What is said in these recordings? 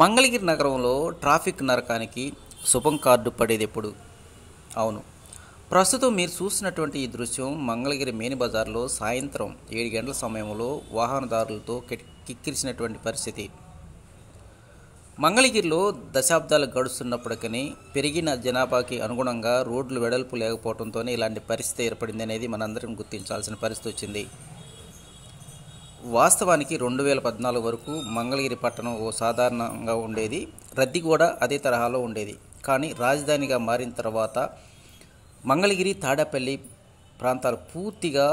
మంగళగిరి నగరంలో ట్రాఫిక్ నరకానికి శుభం కార్డు పడేది ఎప్పుడు? అవును. ప్రస్తుతం మీరు చూసినటువంటి ఈ దృశ్యం మంగళగిరి మేని బజార్లో సాయంత్రం ఏడు గంటల సమయంలో వాహనదారులతో కిక్కిరిసినటువంటి పరిస్థితి. మంగళగిరిలో దశాబ్దాలు గడుస్తున్నప్పటికీ పెరిగిన జనాభాకి అనుగుణంగా రోడ్లు వెడల్పు లేకపోవడంతోనే ఇలాంటి పరిస్థితి ఏర్పడింది అనేది మనందరం గుర్తించాల్సిన పరిస్థితి వచ్చింది. వాస్తవానికి రెండు వేల పద్నాలుగు వరకు మంగళగిరి పట్టణం ఓ సాధారణంగా ఉండేది రద్దీ కూడా అదే తరహాలో ఉండేది. కానీ రాజధానిగా మారిన తర్వాత మంగళగిరి తాడేపల్లి ప్రాంతాలు పూర్తిగా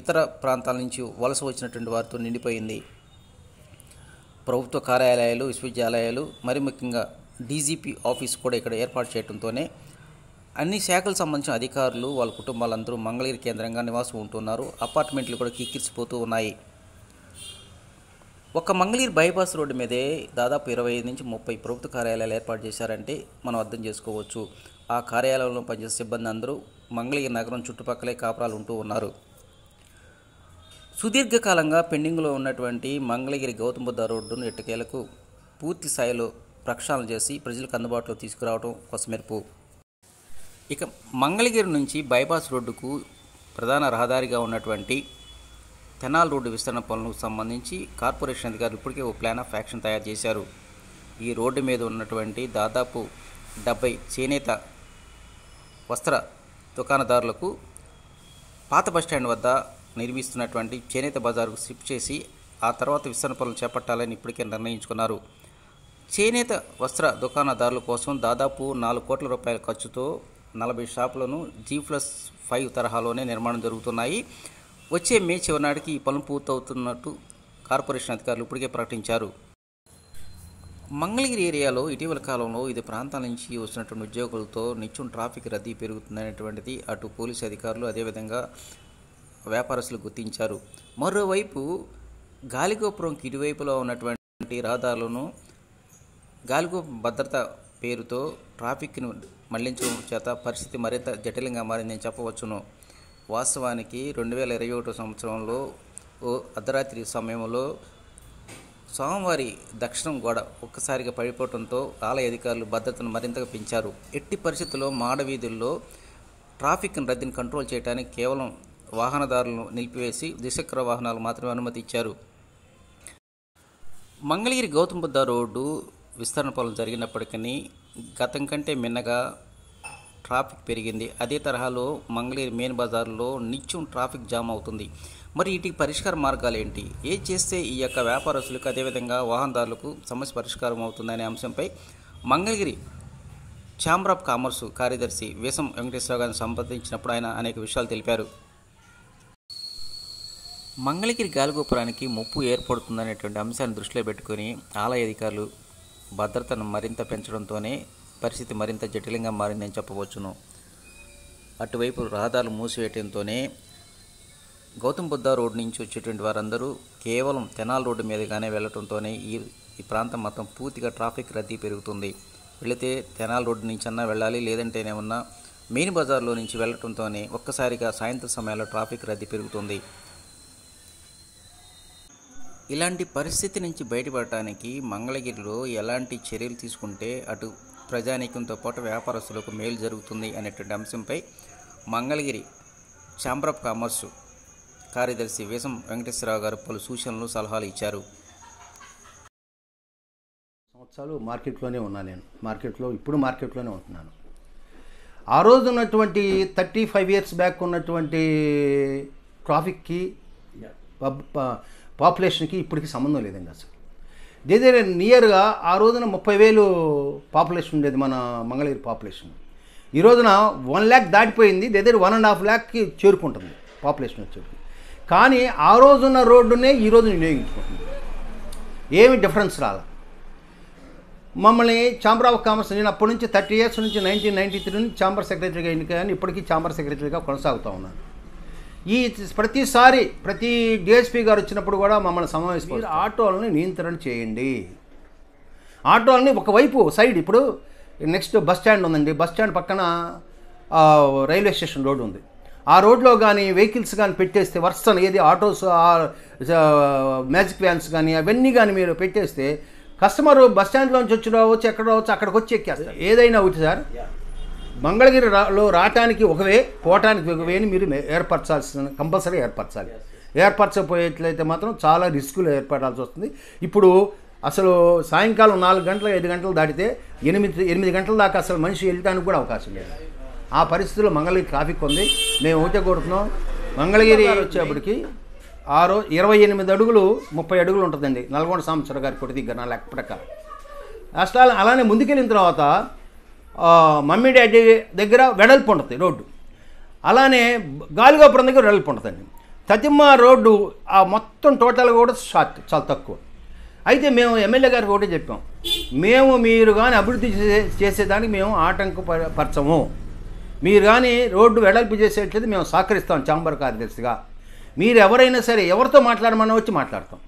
ఇతర ప్రాంతాల నుంచి వలస వచ్చినటువంటి వారితో నిండిపోయింది. ప్రభుత్వ కార్యాలయాలు విశ్వవిద్యాలయాలు మరి ముఖ్యంగా డీజీపీ ఆఫీస్ కూడా ఇక్కడ ఏర్పాటు చేయడంతోనే అన్ని శాఖలకు సంబంధించిన అధికారులు వాళ్ళ కుటుంబాలందరూ మంగళగిరి కేంద్రంగా నివాసం ఉంటున్నారు. అపార్ట్మెంట్లు కూడా కిక్కిరిసిపోతూ ఉన్నాయి. ఒక మంగళగిరి బైపాస్ రోడ్డు మీదే దాదాపు ఇరవై ఐదు నుంచి ముప్పై ప్రభుత్వ కార్యాలయాలు ఏర్పాటు చేశారంటే మనం అర్థం చేసుకోవచ్చు. ఆ కార్యాలయంలో పనిచేసే సిబ్బంది అందరూ మంగళగిరి నగరం చుట్టుపక్కలే కాపురాలు ఉంటూ ఉన్నారు. సుదీర్ఘకాలంగా పెండింగ్లో ఉన్నటువంటి మంగళగిరి గౌతమ బుద్ధ రోడ్డును ఎట్టకేలకు పూర్తి స్థాయిలో ప్రక్షాళన చేసి ప్రజలకు అందుబాటులో తీసుకురావడం కొసమెరుపు ఇక మంగళగిరి నుంచి బైపాస్ రోడ్డుకు ప్రధాన రహదారిగా ఉన్నటువంటి కెనాల్ రోడ్డు విస్తరణ పనులకు సంబంధించి కార్పొరేషన్ అధికారులు ఇప్పటికే ఓ ప్లాన్ ఆఫ్ యాక్షన్ తయారు చేశారు. ఈ రోడ్డు మీద ఉన్నటువంటి దాదాపు డెబ్బై చేనేత వస్త్ర దుకాణదారులకు పాత బస్టాండ్ వద్ద నిర్మిస్తున్నటువంటి చేనేత బజారుకు షిఫ్ట్ చేసి ఆ తర్వాత విస్తరణ పనులు చేపట్టాలని ఇప్పటికే నిర్ణయించుకున్నారు. చేనేత వస్త్ర దుకాణదారుల కోసం దాదాపు నాలుగు కోట్ల రూపాయల ఖర్చుతో నలభై షాపులను జీ ప్లస్ ఫైవ్ తరహాలోనే నిర్మాణం జరుగుతున్నాయి. వచ్చే మే చివరి నాటికి ఈ పనులు పూర్తవుతున్నట్టు కార్పొరేషన్ అధికారులు ఇప్పటికే ప్రకటించారు. మంగళగిరి ఏరియాలో ఇటీవల కాలంలో ఇది ప్రాంతాల నుంచి వస్తున్నటువంటి ఉద్యోగులతో నిత్యం ట్రాఫిక్ రద్దీ పెరుగుతుందనేటువంటిది అటు పోలీసు అధికారులు అదేవిధంగా వ్యాపారస్తులు గుర్తించారు. మరోవైపు గాలిగోపురంకి ఇరువైపులో ఉన్నటువంటి రహదారులను గాలిగోపురం భద్రత పేరుతో ట్రాఫిక్ను మళ్ళించడం చేత పరిస్థితి మరింత జటిలంగా మారిందని చెప్పవచ్చును. వాస్తవానికి రెండు వేల ఇరవై ఒకటో సంవత్సరంలో ఓ అర్ధరాత్రి సమయంలో స్వామివారి దక్షిణం గోడ ఒక్కసారిగా పడిపోవడంతో ఆలయ అధికారులు భద్రతను మరింతగా పెంచారు. ఎట్టి పరిస్థితుల్లో మాడవీధుల్లో ట్రాఫిక్ రద్దీని కంట్రోల్ చేయడానికి కేవలం వాహనదారులను నిలిపివేసి ద్విచక్ర వాహనాలు మాత్రమే అనుమతి ఇచ్చారు. మంగళగిరి గౌతమ బుద్ధ రోడ్డు విస్తరణ పనులు జరిగినప్పటికీ గతం కంటే మిన్నగా ట్రాఫిక్ పెరిగింది. అదే తరహాలో మంగళగిరి మెయిన్ బజార్లో నిత్యం ట్రాఫిక్ జామ్ అవుతుంది. మరి వీటికి పరిష్కార మార్గాలు ఏంటి? ఏం చేస్తే ఈ యొక్క వ్యాపారస్తులకు అదేవిధంగా వాహనదారులకు సమస్య పరిష్కారం అవుతుందనే అంశంపై మంగళగిరి ఛాంబర్ ఆఫ్ కామర్స్ కార్యదర్శి వేసం వెంకటేశ్వర గారిని సంప్రదించినప్పుడు ఆయన అనేక విషయాలు తెలిపారు. మంగళగిరి గాలిగోపురానికి ముప్పు ఏర్పడుతుందనేటువంటి అంశాన్ని దృష్టిలో పెట్టుకొని ఆలయ అధికారులు భద్రతను మరింత పెంచడంతోనే పరిస్థితి మరింత జటిలంగా మారిందని చెప్పవచ్చును. అటువైపు రహదారులు మూసివేయడంతోనే గౌతమ్ బుద్ధ రోడ్ నుంచి వచ్చేటువంటి వారందరూ కేవలం తెనాల్ రోడ్డు మీదుగానే వెళ్ళటంతోనే ఈ ఈ ప్రాంతం మొత్తం పూర్తిగా ట్రాఫిక్ రద్దీ పెరుగుతుంది. వెళితే తెనాల్ రోడ్డు నుంచి అన్నా వెళ్ళాలి లేదంటేనేమన్నా మెయిన్ బజార్లో నుంచి వెళ్ళటంతోనే ఒక్కసారిగా సాయంత్రం సమయాల్లో ట్రాఫిక్ రద్దీ పెరుగుతుంది. ఇలాంటి పరిస్థితి నుంచి బయటపడటానికి మంగళగిరిలో ఎలాంటి చర్యలు తీసుకుంటే అటు ప్రజానీకంతో పాటు వ్యాపారస్తులకు మేలు జరుగుతుంది అనేటువంటి అంశంపై మంగళగిరి ఛాంబర్ ఆఫ్ కామర్స్ కార్యదర్శి వేసం వెంకటేశ్వరరావు గారు పలు సూచనలు సలహాలు ఇచ్చారు. సంవత్సరాలు మార్కెట్లోనే ఉన్నాను నేను. మార్కెట్లో ఇప్పుడు మార్కెట్లోనే ఉంటున్నాను. ఆ రోజు ఉన్నటువంటి థర్టీ ఫైవ్ ఇయర్స్ బ్యాక్ ఉన్నటువంటి ట్రాఫిక్కి పాపులేషన్కి ఇప్పటికి సంబంధం లేదండి అసలు. దగ్గర నియర్గా ఆ రోజున ముప్పై వేలు పాపులేషన్ ఉండేది మన మంగళగిరి పాపులేషన్. ఈ రోజున వన్ ల్యాక్ దాటిపోయింది దగ్గర వన్ అండ్ హాఫ్ ల్యాక్కి చేరుకుంటుంది పాపులేషన్ వచ్చేది కానీ ఆ రోజున్న రోడ్డునే ఈ రోజు వినియోగించుకుంటుంది. ఏమి డిఫరెన్స్ రాల. మమ్మల్ని ఛాంబర్ ఆఫ్ కామర్స్ నేను అప్పటి నుంచి థర్టీ ఇయర్స్ నుంచి నైన్టీన్ నైన్టీ త్రీ నుంచి ఛాంబర్ సెక్రటరీగా ఎన్నికని ఇప్పటికీ ఛాంబర్ సెక్రటరీగా కొనసాగుతూ ఉన్నాను. ఈ ప్రతిసారి ప్రతి డిఎస్పీ గారు వచ్చినప్పుడు కూడా మమ్మల్ని సమావేశం ఆటోలని నియంత్రణ చేయండి. ఆటోలని ఒకవైపు సైడ్ ఇప్పుడు నెక్స్ట్ బస్ స్టాండ్ ఉందండి. బస్ స్టాండ్ పక్కన రైల్వే స్టేషన్ రోడ్డు ఉంది. ఆ రోడ్లో కానీ వెహికల్స్ కానీ పెట్టేస్తే వర్షం ఏది ఆటోస్ మ్యాజిక్ వ్యాన్స్ కానీ అవన్నీ కానీ మీరు పెట్టేస్తే కస్టమర్ బస్ స్టాండ్లోంచి వచ్చి రావచ్చు ఎక్కడ రావచ్చు అక్కడికి వచ్చి ఎక్కేస్తారు. ఏదైనా ఒకటి సార్. మంగళగిరి రా- లో రావటానికి ఒక వే పోవటానికి ఒక వేని మీరు ఏర్పరచాల్సిన కంపల్సరీ ఏర్పరచాలి. ఏర్పరచకపోయేట్లయితే మాత్రం చాలా రిస్కులు ఏర్పడాల్సి వస్తుంది. ఇప్పుడు అసలు సాయంకాలం నాలుగు గంటలు ఐదు గంటలు దాటితే ఎనిమిది ఎనిమిది గంటల దాకా అసలు మనిషి వెళ్ళడానికి కూడా అవకాశం లేదు. ఆ పరిస్థితుల్లో మంగళగిరి ట్రాఫిక్ ఉంది. మేము ఒకటే కోరుతున్నాం. మంగళగిరి వచ్చేప్పటికి ఆరో ఇరవై ఎనిమిది అడుగులు ముప్పై అడుగులు ఉంటుందండి. నల్గొండ సాంబశ్వర గారి కొట్టి దగ్గర నా లెక్క ప్రకారం. అసలు అలానే ముందుకెళ్ళిన తర్వాత మమ్మీ డాడీ దగ్గర వెడల్పు ఉంటుంది రోడ్డు. అలానే గాలిగోపురం దగ్గర వెడల్పు ఉంటుందండి. తతిమ్మ రోడ్డు ఆ మొత్తం టోటల్గా కూడా షార్ట్ చాలా తక్కువ. అయితే మేము ఎమ్మెల్యే గారికి ఒకటే చెప్పాం. మేము మీరు కానీ అభివృద్ధి చేసేదానికి మేము ఆటంక పరచము. మీరు కానీ రోడ్డు వెడల్పు చేసేట్లయితే మేము సహకరిస్తాం చాంబర్ కార్యదర్శిగా. మీరు ఎవరైనా సరే ఎవరితో మాట్లాడమన్నా వచ్చి మాట్లాడతాం.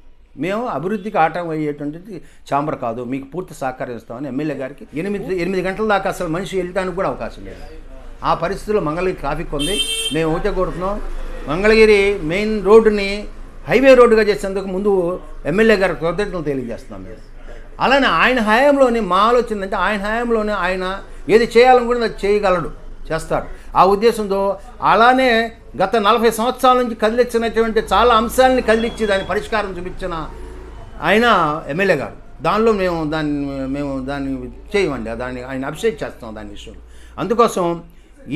మేము అభివృద్ధికి ఆటం అయ్యేటువంటిది చాంబర్ కాదు. మీకు పూర్తి సహకారం ఇస్తామని ఎమ్మెల్యే గారికి ఎనిమిది ఎనిమిది గంటల దాకా అసలు మనిషి వెళ్ళడానికి కూడా అవకాశం లేదు. ఆ పరిస్థితుల్లో మంగళగిరి ట్రాఫిక్ ఉంది. మేము ఒకటే కోరుతున్నాం. మంగళగిరి మెయిన్ రోడ్డుని హైవే రోడ్డుగా చేసేందుకు ముందు ఎమ్మెల్యే గారికి కృతజ్ఞతలు తెలియజేస్తున్నాం మేము. అలానే ఆయన హయాంలోనే మా ఆలోచన అంటే ఆయన హయాంలోనే ఆయన ఏది చేయాలనుకున్నది అది చేయగలడు చేస్తాడు. ఆ ఉద్దేశంతో అలానే గత నలభై సంవత్సరాల నుంచి కదిలిచ్చినటువంటి చాలా అంశాలని కదిలిచ్చి దాని పరిష్కారం చూపించిన ఆయన ఎమ్మెల్యే గారు. దానిలో మేము దాన్ని మేము దాన్ని చేయమండి. దాన్ని ఆయన అభిషేక్ చేస్తాం దాని విషయంలో. అందుకోసం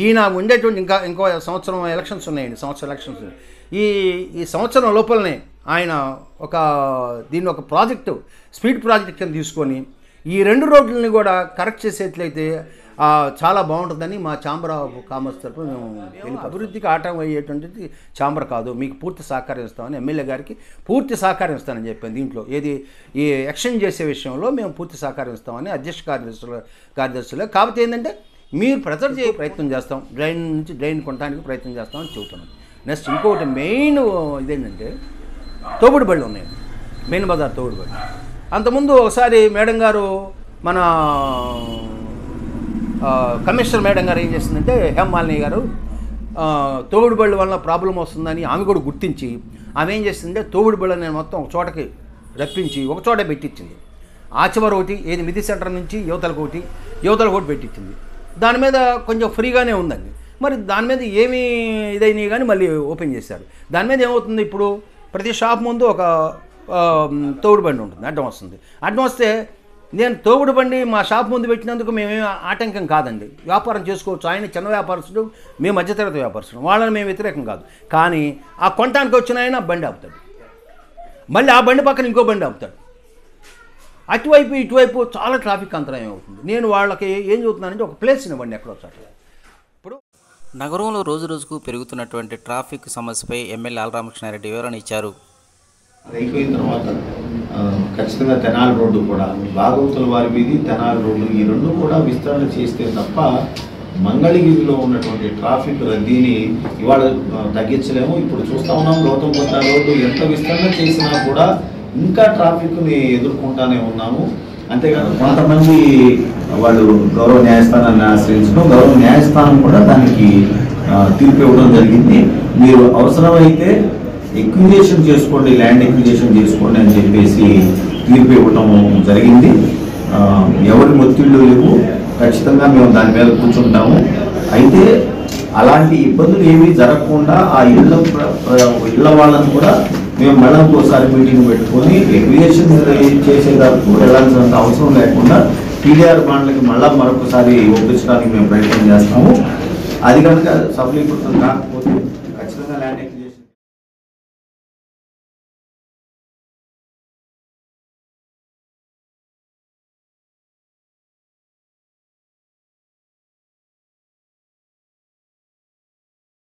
ఈయన ఉండేటువంటి ఇంకా ఇంకో సంవత్సరం ఎలక్షన్స్ ఉన్నాయండి సంవత్సరం ఎలక్షన్స్. ఈ ఈ సంవత్సరం లోపలనే ఆయన ఒక దీన్ని ఒక ప్రాజెక్టు స్పీడ్ ప్రాజెక్ట్ కింద తీసుకొని ఈ రెండు రోడ్లని కూడా కరెక్ట్ చేసేట్లయితే చాలా బాగుంటుందని మా ఛాంబర్ ఆఫ్ కామర్స్ తరఫున మేము అభివృద్ధికి ఆటం అయ్యేటువంటిది ఛాంబర్ కాదు. మీకు పూర్తి సహకారం ఇస్తామని ఎమ్మెల్యే గారికి పూర్తి సహకారం ఇస్తానని చెప్పాను దీంట్లో. ఏది ఈ ఎక్స్చేంజ్ చేసే విషయంలో మేము పూర్తి సహకారం ఇస్తామని అధ్యక్ష కార్యదర్శులు కార్యదర్శులు కాకపోతే ఏంటంటే మీరు ప్రెజర్ చేయ ప్రయత్నం చేస్తాం. డ్రైన్ నుంచి డ్రైన్ కొనడానికి ప్రయత్నం చేస్తామని చెబుతున్నాం. నెక్స్ట్ ఇంకొకటి మెయిన్ ఇదేంటంటే తోపుడు బళ్ళు ఉన్నాయి. మెయిన్ బజార్ తోపుడు బళ్ళు. అంతకుముందు ఒకసారి మేడం గారు మన కమిషనర్ మేడం గారు ఏం చేసిందంటే హేమాలిని గారు ఆ, బళ్ళు వల్ల ప్రాబ్లం వస్తుందని ఆమె కూడా గుర్తించి ఆమె ఏం చేసిందంటే తోగుడు బళ్ళని మొత్తం ఒక చోటకి రప్పించి ఒక చోట పెట్టించింది ఆ ఒకటి ఏది మిది సెంటర్ నుంచి యువతలకు ఒకటి యువతలకు ఒకటి పెట్టించింది దాని మీద కొంచెం ఫ్రీగానే ఉందండి. మరి దాని మీద ఏమి ఇదైనవి కానీ మళ్ళీ ఓపెన్ చేశారు. దాని మీద ఏమవుతుంది ఇప్పుడు? ప్రతి షాప్ ముందు ఒక తోడు బండి ఉంటుంది అడ్డం వస్తుంది. అడ్డం వస్తే నేను తోగుడు బండి మా షాప్ ముందు పెట్టినందుకు మేమేమి ఆటంకం కాదండి. వ్యాపారం చేసుకోవచ్చు. ఆయన చిన్న వ్యాపారస్తుడు మేము మధ్యతరగతి వ్యాపారస్తుడు. వాళ్ళని మేము వ్యతిరేకం కాదు. కానీ ఆ కొనటానికి వచ్చిన ఆయన బండి ఆపుతాడు. మళ్ళీ ఆ బండి పక్కన ఇంకో బండి ఆపుతాడు. అటువైపు ఇటువైపు చాలా ట్రాఫిక్ అంతరాయం అవుతుంది. నేను వాళ్ళకి ఏం చదువుతున్నానంటే ఒక ప్లేస్ ఇవ్వండి ఎక్కడో చోట ఇప్పుడు నగరంలో రోజు రోజుకు పెరుగుతున్నటువంటి ట్రాఫిక్ సమస్యపై ఎమ్మెల్యే ఆలరామకృష్ణారెడ్డి వివరణ ఇచ్చారు. అది అయిపోయిన తర్వాత ఖచ్చితంగా తెనాలి రోడ్డు కూడా భాగవతుల వారి వీధి తెనాలి రోడ్డు ఈ రెండు కూడా విస్తరణ చేస్తే తప్ప మంగళగిరిలో ఉన్నటువంటి ట్రాఫిక్ రద్దీని ఇవాళ తగ్గించలేము. ఇప్పుడు చూస్తా ఉన్నాం గౌతమ్ బుద్ధ రోడ్డు ఎంత విస్తరణ చేసినా కూడా ఇంకా ట్రాఫిక్ని ఎదుర్కొంటానే ఉన్నాము. అంతేకాదు కొంతమంది వాళ్ళు గౌరవ న్యాయస్థానాన్ని ఆశ్రయించడం గౌరవ న్యాయస్థానం కూడా దానికి తీర్పు ఇవ్వడం జరిగింది. మీరు అవసరమైతే ఎక్విజేషన్ చేసుకోండి ల్యాండ్ ఎక్విజేషన్ చేసుకోండి అని చెప్పేసి తీర్పు ఇవ్వటం జరిగింది. ఎవరి ఒత్తిళ్ళు లేవు. ఖచ్చితంగా మేము దాని మీద కూర్చుంటాము. అయితే అలాంటి ఇబ్బందులు ఏమీ జరగకుండా ఆ ఇళ్ళ ఇళ్ళ వాళ్ళని కూడా మేము మళ్ళీ ఒకసారి మీటింగ్ పెట్టుకొని ఎక్విజేషన్ చేసేటప్పుడు వెళ్ళాల్సినంత అవసరం లేకుండా టీడీఆర్ బాండ్లకి మళ్ళీ మరొకసారి ఒప్పించడానికి మేము ప్రయత్నం చేస్తాము. అది కనుక సఫలీకృతం కాకపోతే